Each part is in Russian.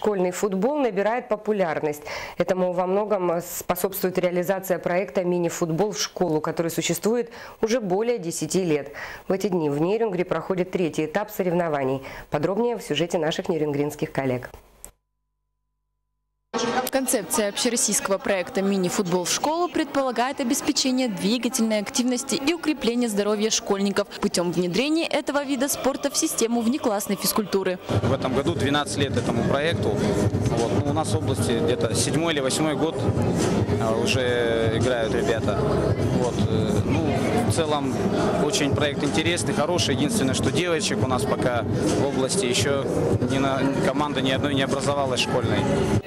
школьный футбол набирает популярность. Этому во многом способствует реализация проекта «Мини-футбол в школу», который существует уже более 10 лет. В эти дни в Нерюнгре проходит третий этап соревнований. Подробнее в сюжете наших нерюнгринских коллег. Концепция общероссийского проекта «Мини-футбол в школу» предполагает обеспечение двигательной активности и укрепление здоровья школьников путем внедрения этого вида спорта в систему внеклассной физкультуры. В этом году 12 лет этому проекту. Вот. Ну, у нас в области где-то седьмой или восьмой год а, уже играют ребята. Вот. Э, ну, целом очень проект интересный, хороший. Единственное, что девочек у нас пока в области еще ни на, команда ни одной не образовалась школьной.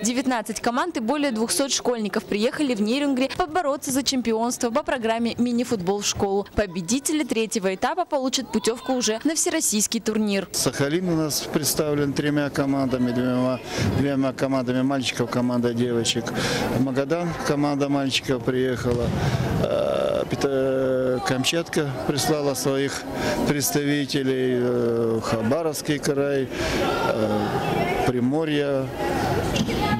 19 команд и более 200 школьников приехали в Нерюнгри побороться за чемпионство по программе «Мини-футбол в школу». Победители третьего этапа получат путевку уже на всероссийский турнир. Сахалин у нас представлен тремя командами, двумя, двумя командами мальчиков, команда девочек. Магадан, команда мальчиков приехала. Камчатка прислала своих представителей, э, Хабаровский край, э, Приморье,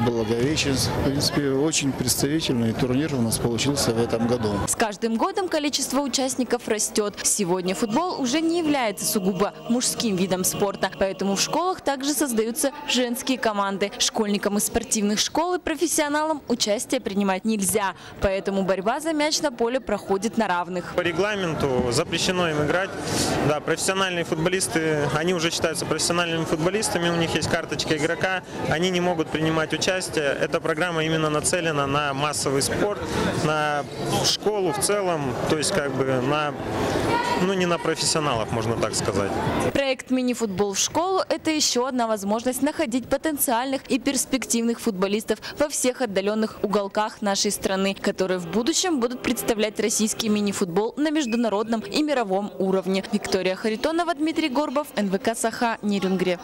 Благовещенск. В принципе, очень представительный турнир у нас получился в этом году. С каждым годом количество участников растет. Сегодня футбол уже не является сугубо мужским видом спорта, поэтому в школах также создаются женские команды. Школьникам из спортивных школ и профессионалам участие принимать нельзя, поэтому борьба за мяч на поле проходит на равных. По регламенту запрещено им играть. Да, профессиональные футболисты, они уже считаются профессиональными футболистами, у них есть карточка игрока, они не могут принимать участие участие. Эта программа именно нацелена на массовый спорт, на школу в целом, то есть как бы на ну не на профессионалов, можно так сказать. Проект «Мини-футбол в школу» – это еще одна возможность находить потенциальных и перспективных футболистов во всех отдаленных уголках нашей страны, которые в будущем будут представлять российский мини-футбол на международном и мировом уровне. Виктория Харитонова, Дмитрий Горбов, НВК «Саха», Нерюнгре.